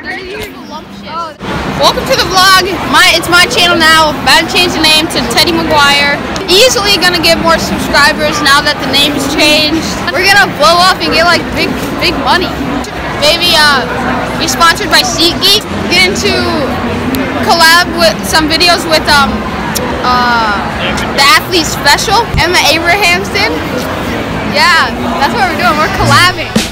Welcome to the vlog. My it's my channel now. About to change the name to Teddy Maguire. Easily gonna get more subscribers now that the name's changed. We're gonna blow up and get like big big money. Maybe uh be sponsored by SeatGeek. Get into collab with some videos with um uh the athlete special Emma Abrahamson. Yeah, that's what we're doing. We're collabing.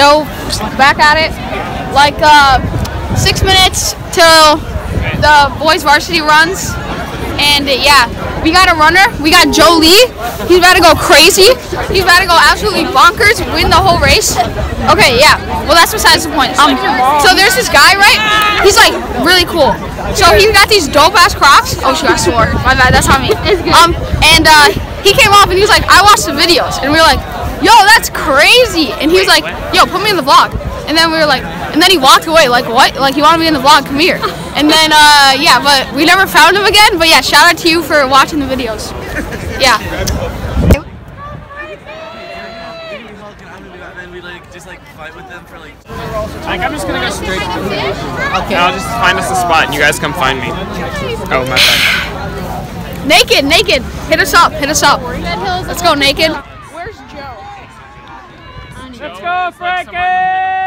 Yo, back at it. Like uh, six minutes till the boys varsity runs. And uh, yeah, we got a runner. We got Joe Lee. He's about to go crazy. He's about to go absolutely bonkers, win the whole race. Okay, yeah. Well, that's besides the point. Um, so there's this guy, right? He's like really cool. So he's got these dope ass Crocs. Oh, shoot, I swore. My bad. That's on me. Um, and uh, he came off and he was like, I watched the videos, and we were like, Yo, that's crazy. And he was like, Yo, put me in the vlog. And then we were like, and then he walked away. Like what? Like you want to be in the vlog? Come here. And then uh, yeah, but we never found him again. But yeah, shout out to you for watching the videos. Yeah. then we like just like fight with them for like. I think I'm just gonna go straight Okay. I'll just find us a spot and you guys come find me. Oh, my bad. Naked, naked. Hit us up. Hit us up. Let's go naked. Frankie!